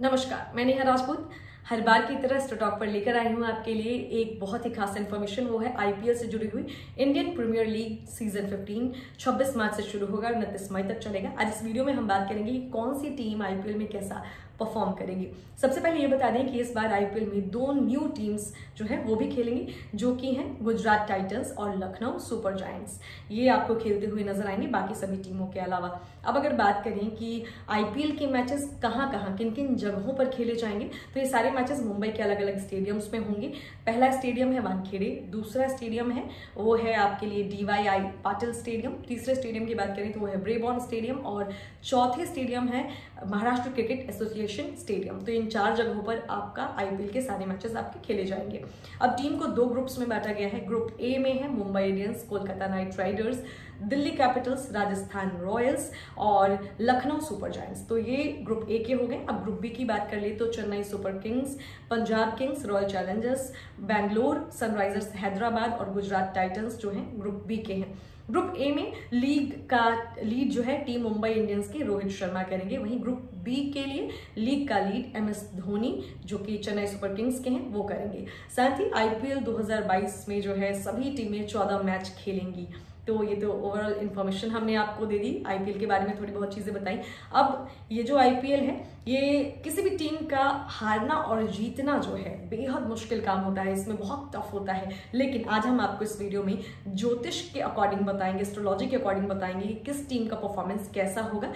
नमस्कार, मैं नेहा राजपूत। हर बार की तरह स्टॉक पर लेकर आई हूँ आपके लिए एक बहुत ही खास इन्फॉर्मेशन वो है आईपीएल से जुड़ी हुई इंडियन प्रीमियर लीग सीज़न 15 26 मार्च से शुरू होगा और उनतीस मई तक चलेगा। आज इस वीडियो में हम बात करेंगे कि कौन सी टीम आईपीएल में कैसा परफॉर्म करेगी। सबसे पहले ये बता दें कि इस बार आईपीएल में दो न्यू टीम्स जो है, वो भी खेलेंगी, जो कि हैं गुजरात टाइटंस और लखनऊ सुपर जायंट्स ये आपको खेलते हुए नज़र आएँगे बाकी सभी टीमों के अलावा। अब अगर बात करें कि आईपीएल के मैचेस कहाँ कहाँ किन किन जगहों पर खेले जाएँगे तो ये सारे मैचेस मुंबई के अलग अलग स्टेडियम्स में होंगे। पहला स्टेडियम है वानखेड़े, दूसरा स्टेडियम है, वो है आपके लिए डीवाईआई पाटिल स्टेडियम तीसरे स्टेडियम की बात करें तो वो है ब्रेबॉन स्टेडियम और चौथे स्टेडियम है महाराष्ट्र क्रिकेट एसोसिएशन स्टेडियम। तो इन चार जगहों पर आपका आईपीएल के सारे मैचेस आपके खेले जाएँगे। अब टीम को दो ग्रुप्स में बांटा गया है। ग्रुप ए में है Mumbai Indians Kolkata Knight Riders Delhi Capitals Rajasthan Royals और लखनऊ सुपर जायंट्स तो ये ग्रुप ए के हो गए। अब ग्रुप बी की बात कर ले तो Chennai Super Kings Punjab Kings Royal Challengers Bangalore Sunrisers Hyderabad और गुजरात टाइटन्स जो हैं ग्रुप बी के हैं। ग्रुप ए में लीग का, लीड जो है टीम मुंबई इंडियंस के रोहित शर्मा करेंगे। वहीं ग्रुप बी के लिए लीग का लीड एम एस धोनी, जो कि चेन्नई सुपर किंग्स के हैं, वो करेंगे। साथ ही आईपीएल 2022 में जो है सभी टीमें 14 मैच खेलेंगी। तो ये तो ओवरऑल इन्फॉर्मेशन हमने आपको दे दी। आईपीएल के बारे में थोड़ी बहुत चीज़ें बताई। अब ये जो आईपीएल है, ये किसी भी टीम का हारना और जीतना जो है, बेहद मुश्किल काम होता है। इसमें बहुत टफ होता है। लेकिन आज हम आपको इस वीडियो में ज्योतिष के अकॉर्डिंग बताएँगे एस्ट्रोलॉजी के अकॉर्डिंग बताएँगे कि किस टीम का परफॉर्मेंस कैसा होगा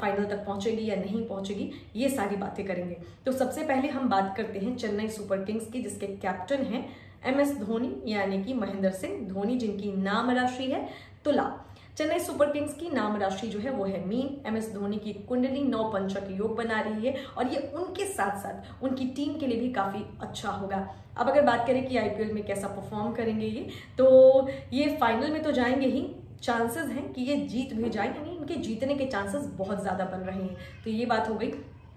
फाइनल तक पहुंचेगी या नहीं पहुंचेगी, ये सारी बातें करेंगे। तो सबसे पहले हम बात करते हैं चेन्नई सुपर किंग्स की, जिसके कैप्टन हैं एम एस धोनी, यानी कि महेंद्र सिंह धोनी, जिनकी नाम राशि है तुला। चेन्नई सुपर किंग्स की नाम राशि जो है वो है मीन। एम एस धोनी की कुंडली नौ पंचक योग बना रही है और ये उनके साथ साथ उनकी टीम के लिए भी काफ़ी अच्छा होगा। अब अगर बात करें कि आईपीएल में कैसा परफॉर्म करेंगे ये तो ये फाइनल में तो जाएँगे ही। चांसेस हैं कि ये जीत भी जाए, यानी इनके जीतने के चांसेस बहुत ज़्यादा बन रहे हैं। तो ये बात हो गई।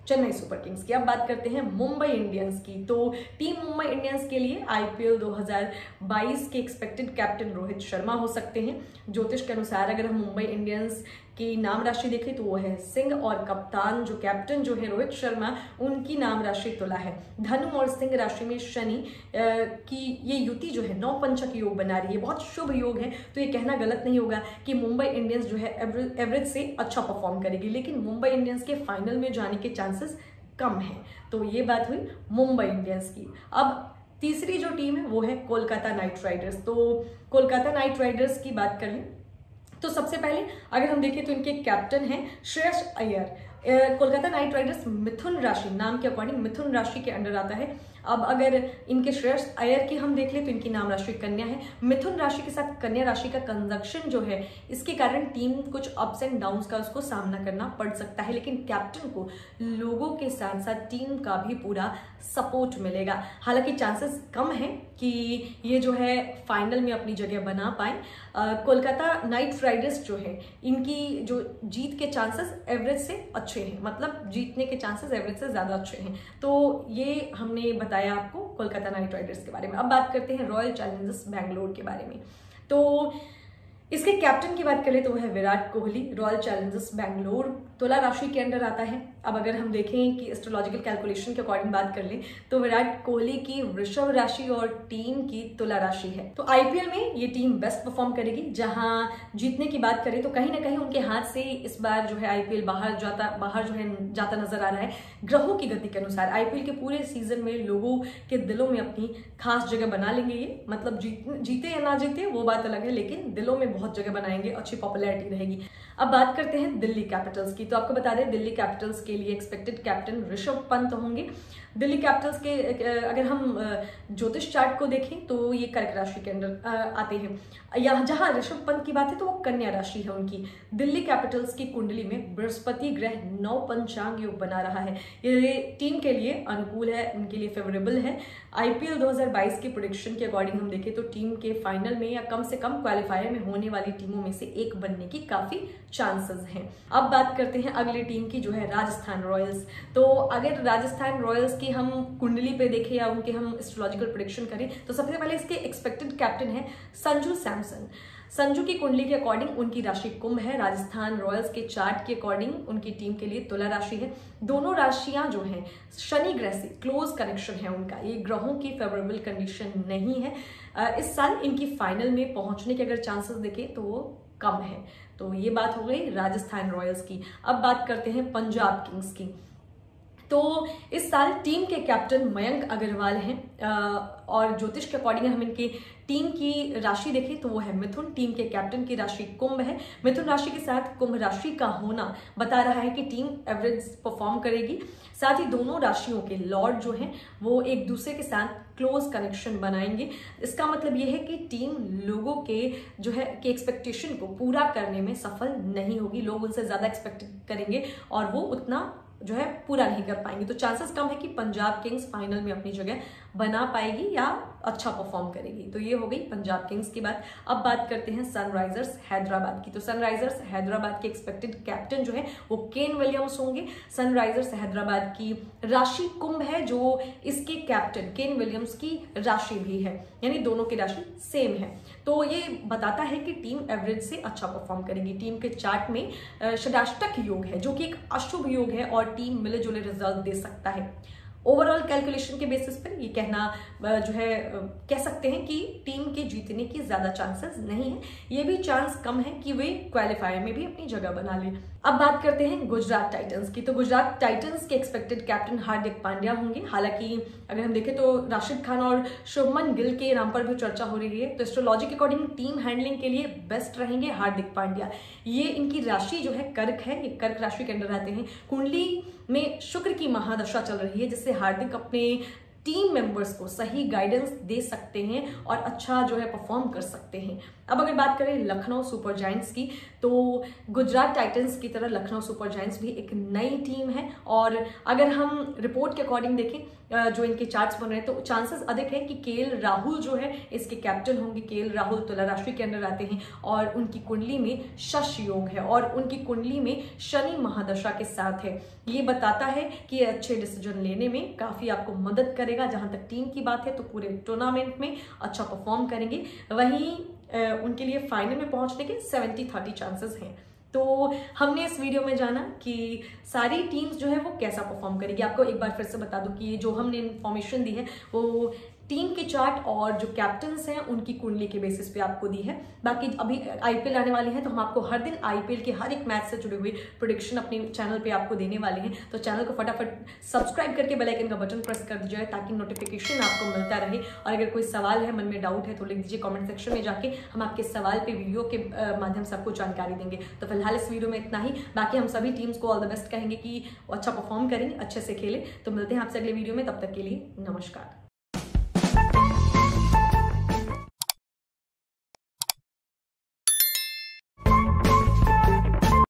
चेन्नई सुपर किंग्स की। अब बात करते हैं मुंबई इंडियंस की। तो टीम मुंबई इंडियंस के लिए आईपीएल 2022 के एक्सपेक्टेड कैप्टन रोहित शर्मा हो सकते हैं। ज्योतिष के अनुसार अगर हम मुंबई इंडियंस की नाम राशि देखें तो वो है सिंह और कप्तान जो कैप्टन जो है रोहित शर्मा, उनकी नाम राशि तुला है। धनु और सिंह राशि में शनि की ये युति जो है नौ पंचक योग बना रही है। बहुत शुभ योग है तो ये कहना गलत नहीं होगा कि मुंबई इंडियंस जो है एवरेज से अच्छा परफॉर्म करेगी, लेकिन मुंबई इंडियंस के फाइनल में जाने के चांसेस कम है। तो ये बात हुई मुंबई इंडियंस की। अब तीसरी जो टीम है वो है कोलकाता नाइट राइडर्स। तो कोलकाता नाइट राइडर्स की बात कर तो सबसे पहले, अगर हम देखें तो इनके कैप्टन हैं श्रेयस अय्यर। कोलकाता नाइट राइडर्स मिथुन राशि, नाम के अकॉर्डिंग मिथुन राशि के अंडर आता है। अब अगर इनके श्रेष्ठ अयर की हम देख ले तो इनकी नाम राशि कन्या है। मिथुन राशि के साथ कन्या राशि का कंजक्शन जो है, इसके कारण टीम कुछ अप्स एंड डाउन का उसको सामना करना पड़ सकता है। लेकिन कैप्टन को लोगों के साथ साथ टीम का भी पूरा सपोर्ट मिलेगा। हालाँकि चांसेस कम है कि ये जो है फाइनल में अपनी जगह बना पाए। कोलकाता नाइट राइडर्स जो है, इनकी जो जीत के चांसेस एवरेज से अच्छे हैं। मतलब जीतने के चांसेस एवरेज से ज़्यादा अच्छे हैं। तो ये हमने बता बताया आपको कोलकाता नाइट राइडर्स के बारे में। अब बात करते हैं रॉयल चैलेंजर्स बैंगलोर के बारे में। तो इसके कैप्टन की बात करें तो वह है विराट कोहली रॉयल चैलेंजर्स बैंगलोर तुला राशि के अंडर आता है। अब अगर हम देखें कि एस्ट्रोलॉजिकल कैलकुलेशन के अकॉर्डिंग बात कर लें तो विराट कोहली की वृषभ राशि और टीम की तुला राशि है। तो आईपीएल में ये टीम बेस्ट परफॉर्म करेगी। जहाँ जीतने की बात करें तो कहीं ना कहीं उनके हाथ से इस बार जो है आईपीएल बाहर जाता, बाहर जो है जाता नज़र आ रहा है। ग्रहों की गति के अनुसार आईपीएल के पूरे सीज़न में लोगों के दिलों में अपनी खास जगह बना लेंगे ये। मतलब जीत, जीते या ना जीते, वो बात अलग है, लेकिन दिलों में बहुत जगह बनाएँगे, अच्छी पॉपुलैरिटी रहेगी। अब बात करते हैं दिल्ली कैपिटल्स की। तो आपको बता दें, दिल्ली कैपिटल्स के लिए एक्सपेक्टेड कैप्टन ऋषभ पंत होंगे। दिल्ली कैपिटल्स के अगर हम ज्योतिष चार्ट को देखें तो ये कर्क राशि के अंदर आते हैं। यहाँ जहाँ ऋषभ पंत की बात है तो वो कन्या राशि है उनकी। दिल्ली कैपिटल्स की कुंडली में बृहस्पति ग्रह नौ पंचांग योग बना रहा है। ये टीम के लिए अनुकूल है, उनके लिए फेवरेबल है। आईपीएल 2022 के प्रोडिक्शन के अकॉर्डिंग हम देखें तो टीम के फाइनल में या कम से कम क्वालिफायर में होने वाली टीमों में से एक बनने की काफ़ी चांसेस हैं। अब बात करते हैं अगली टीम की, जो है राजस्थान रॉयल्स। तो अगर राजस्थान रॉयल्स की हम कुंडली पे देखें या उनके हम एस्ट्रोलॉजिकल प्रोडिक्शन करें तो सबसे पहले इसके एक्सपेक्टेड कैप्टन है संजू सैमसन। संजू की कुंडली के अकॉर्डिंग उनकी राशि कुंभ है। राजस्थान रॉयल्स के चार्ट के अकॉर्डिंग उनकी टीम के लिए तुला राशि है। दोनों राशियाँ जो हैं, शनि ग्रह से क्लोज कनेक्शन है उनका। ये ग्रहों की फेवरेबल कंडीशन नहीं है। इस साल इनकी फाइनल में पहुँचने के अगर चांसेस देखें तो वो कम है। तो ये बात हो गई राजस्थान रॉयल्स की। अब बात करते हैं पंजाब किंग्स की। तो इस साल टीम के कैप्टन मयंक अग्रवाल हैं और ज्योतिष के अकॉर्डिंग हम इनकी टीम की राशि देखें तो वो है मिथुन। टीम के कैप्टन की राशि कुंभ है। मिथुन राशि के साथ कुंभ राशि का होना बता रहा है कि टीम एवरेज परफॉर्म करेगी। साथ ही दोनों राशियों के लॉर्ड जो हैं, वो एक दूसरे के साथ क्लोज कनेक्शन बनाएँगे। इसका मतलब यह है कि टीम लोगों के जो है, कि एक्सपेक्टेशन को पूरा करने में सफल नहीं होगी। लोग उनसे ज़्यादा एक्सपेक्ट करेंगे और वो उतना जो है, पूरा नहीं कर पाएँगे। तो चांसेस कम है कि पंजाब किंग्स फाइनल में अपनी जगह बना पाएगी या अच्छा परफॉर्म करेगी। तो ये हो गई पंजाब किंग्स की बात। अब बात करते हैं सनराइजर्स हैदराबाद की। तो सनराइजर्स हैदराबाद के एक्सपेक्टेड कैप्टन जो है, वो केन विलियम्स होंगे। सनराइजर्स हैदराबाद की राशि कुंभ है, जो इसके कैप्टन केन विलियम्स की राशि भी है। यानी दोनों की राशि सेम है। तो ये बताता है कि टीम एवरेज से अच्छा परफॉर्म करेगी। टीम के चार्ट में षडाष्टक योग है, जो कि एक अशुभ योग है और टीम मिले जुले रिज़ल्ट दे सकता है। ओवरऑल कैलकुलेशन के बेसिस पर ये कहना जो है कह सकते हैं कि टीम के जीतने की ज़्यादा चांसेस नहीं है। ये भी चांस कम है कि वे क्वालिफायर में भी अपनी जगह बना ले। अब बात करते हैं गुजरात टाइटंस की। तो गुजरात टाइटंस के एक्सपेक्टेड कैप्टन हार्दिक पांड्या होंगे। हालाँकि अगर हम देखें तो राशिद खान और शुभमन गिल के नाम पर भी चर्चा हो रही है। तो एस्ट्रोलॉजी के अकॉर्डिंग टीम हैंडलिंग के लिए बेस्ट रहेंगे हार्दिक पांड्या। ये इनकी राशि जो है कर्क है। ये कर्क राशि के अंदर आते हैं। कुंडली में शुक्र की महादशा चल रही है, जिससे हार्दिक अपने टीम मेंबर्स को सही गाइडेंस दे सकते हैं और अच्छा जो है परफॉर्म कर सकते हैं। अब अगर बात करें लखनऊ सुपर जाइंट्स की तो गुजरात टाइटंस की तरह लखनऊ सुपर जाइंट्स भी एक नई टीम है और अगर हम रिपोर्ट के अकॉर्डिंग देखें जो इनके चार्ट्स बन रहे हैं तो चांसेस अधिक है कि केएल, राहुल जो है, इसके कैप्टन होंगे। केएल, राहुल तुला राशि के अंदर आते हैं और उनकी कुंडली में शश योग है और उनकी कुंडली में शनि महादशा के साथ है। ये बताता है कि अच्छे डिसीज़न लेने में काफ़ी आपको मदद करेगा। जहाँ तक टीम की बात है तो पूरे टूर्नामेंट में अच्छा परफॉर्म करेंगे। वहीं उनके लिए फाइनल में पहुँचने के सेवेंटी थर्टी चांसेस हैं। तो हमने इस वीडियो में जाना कि सारी टीम्स जो है वो कैसा परफॉर्म करेगी। आपको एक बार फिर से बता दूँ कि जो हमने इन्फॉर्मेशन दी है, वो टीम के चार्ट और जो कैप्टन्स हैं, उनकी कुंडली के बेसिस पे आपको दी है। बाकी अभी आईपीएल आने वाली है तो हम आपको हर दिन आईपीएल के हर एक मैच से जुड़े हुए प्रोडिक्शन अपने चैनल पे आपको देने वाले हैं। तो चैनल को फटाफट सब्सक्राइब करके बेल आइकन का बटन प्रेस कर दीजिए ताकि नोटिफिकेशन आपको मिलता रहे। और अगर कोई सवाल है, मन में डाउट है तो लिख दीजिए कॉमेंट सेक्शन में जाके। हम आपके सवाल पे वीडियो के माध्यम से आपको जानकारी देंगे। तो फ़िलहाल इस वीडियो में इतना ही। बाकी हम सभी टीम्स को ऑल द बेस्ट कहेंगे कि अच्छा परफॉर्म करें, अच्छे से खेलें। तो मिलते हैं आपसे अगले वीडियो में। तब तक के लिए नमस्कार।